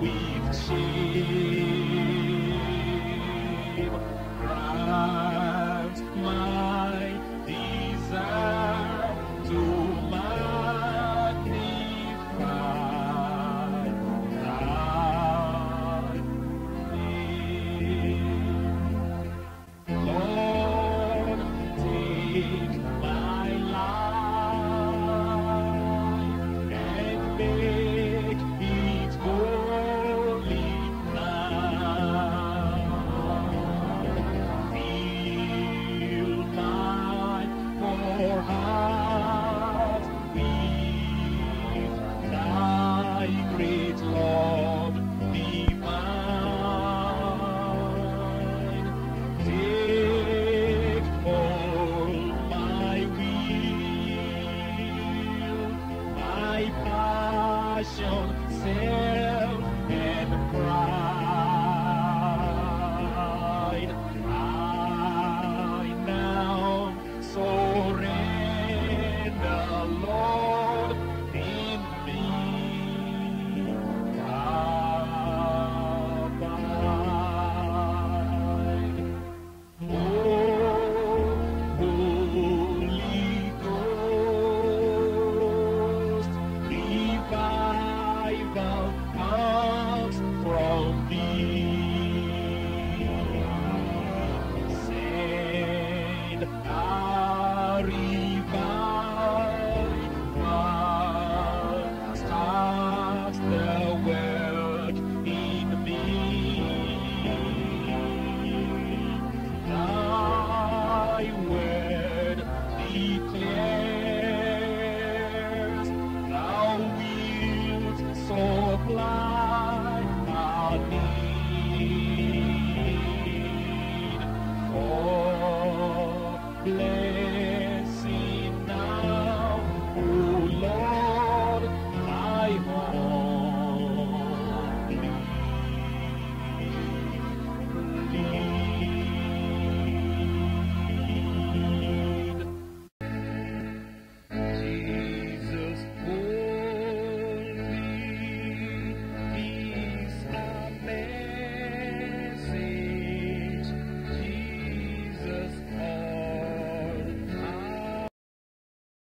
we've seen. need Oh, bless.